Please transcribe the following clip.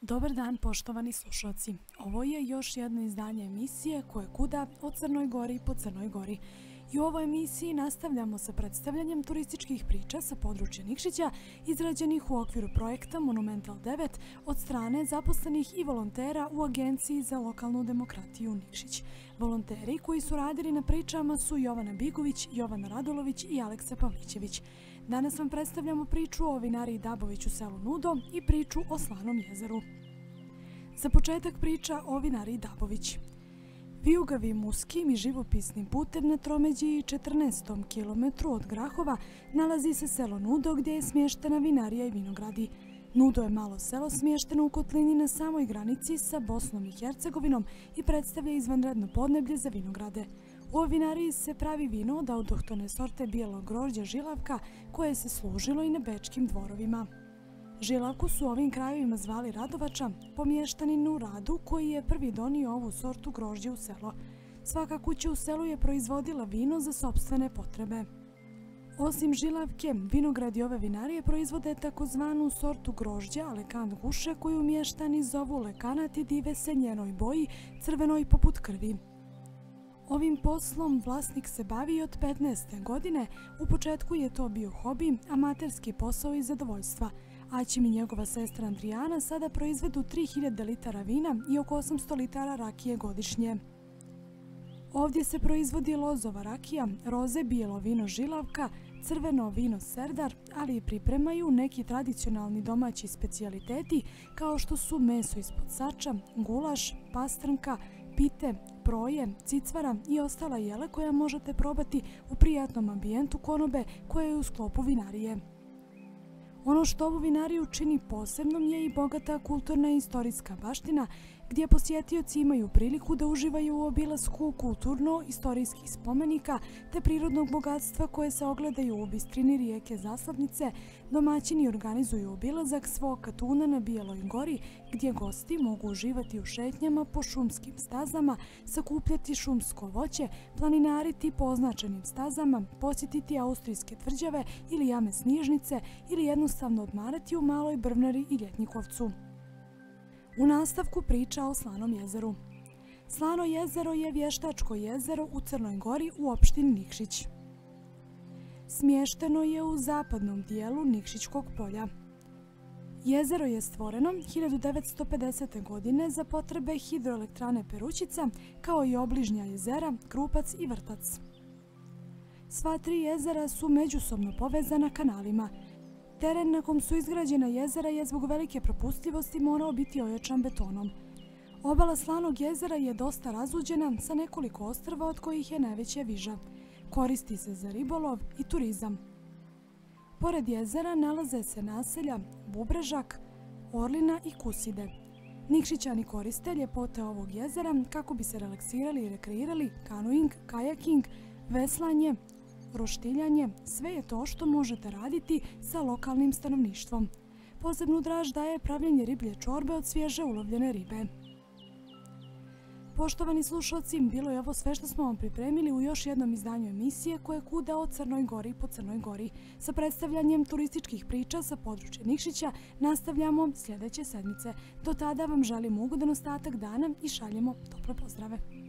Dobar dan poštovani slušalci. Ovo je još jedno izdanje emisije koje kuda o Crnoj Gori po Crnoj Gori. I u ovoj emisiji nastavljamo sa predstavljanjem turističkih priča sa područja Nikšića izrađenih u okviru projekta Monumental 9 od strane zaposlenih i volontera u Agenciji za lokalnu demokratiju Nikšić. Volonteri koji su radili na pričama su Jovana Bigović, Jovana Radulović i Aleksa Pavlićević. Danas vam predstavljamo priču o vinariji Dabović u selu Nudo i priču o Slanom jezeru. Za početak priča o vinariji Dabović. Vijugavim uskim i živopisnim putem na Tromeđi 14. kilometru od Grahova nalazi se selo Nudo gdje je smještena vinarija i vinogradi. Nudo je malo selo smješteno u kotlini na samoj granici sa Bosnom i Hercegovinom i predstavlja izvanredno podneblje za vinograde. U vinariji se pravi vino od autohtone sorte bijelog grožđa žilavka koje se služilo i na bečkim dvorovima. Žilavku su ovim krajevima zvali Radovača, pomještanin u Radu koji je prvi donio ovu sortu grožđa u selo. Svaka kuća u selu je proizvodila vino za sobstvene potrebe. Osim žilavke, vinogradi ove vinarije proizvode takozvanu sortu grožđa, lekant guše, koju mještani zovu lekanati dive se njenoj boji, crvenoj poput krvi. Ovim poslom vlasnik se bavi od 15. godine, u početku je to bio hobi, amaterski posao i zadovoljstva, a će mi njegova sestra Andrijana sada proizvedu 3000 litara vina i oko 800 litara rakije godišnje. Ovdje se proizvodi lozova rakija, roze bijelo vino žilavka, crveno vino serdar, ali i pripremaju neki tradicionalni domaći specijaliteti kao što su meso ispod sača, gulaš, pastrnka, pite, proje, cicvara i ostala jele koja možete probati u prijatnom ambijentu konobe koja je u sklopu vinarije. Ono što ovu vinariju čini posebnom je i bogata kulturna i istorijska baština gdje posjetioci imaju priliku da uživaju u obilasku kulturno-istorijskih spomenika te prirodnog bogatstva koje se ogledaju u bistrini rijeke Zaslavnice, domaćini organizuju obilazak svog katuna na Bijeloj gori gdje gosti mogu uživati u šetnjama po šumskim stazama, sakupljati šumsko voće, planinariti po označenim stazama, posjetiti austrijske tvrđave ili jame snježnice ili jednostavno odmarati u Maloj Brvnari i Ljetnikovcu. U nastavku priča o Slanom jezeru. Slano jezero je vještačko jezero u Crnoj Gori u opštini Nikšić. Smješteno je u zapadnom dijelu Nikšićkog polja. Jezero je stvoreno 1950. godine za potrebe hidroelektrane Perućica, kao i obližnja jezera Krupac i Vrtac. Sva tri jezera su međusobno povezana kanalima – Teren na kom su izgrađena jezera je zbog velike propustljivosti morao biti ojačan betonom. Obala Slanog jezera je dosta razuđena sa nekoliko ostrva od kojih je najveća viža. Koristi se za ribolov i turizam. Pored jezera nalaze se naselja Bubrežak, Orlina i Kuside. Nikšićani koriste ljepote ovog jezera kako bi se relaksirali i rekreirali kanoing, kajaking, veslanje, roštiljanje, sve je to što možete raditi sa lokalnim stanovništvom. Posebnu draž daje pravljenje riblje čorbe od svježe ulovljene ribe. Poštovani slušalci, bilo je ovo sve što smo vam pripremili u još jednom izdanju emisije koje kuda o Crnoj Gori po Crnoj Gori. Sa predstavljanjem turističkih priča sa područja Nikšića nastavljamo sljedeće sedmice. Do tada vam želim ugodan ostatak dana i šaljemo tople pozdrave.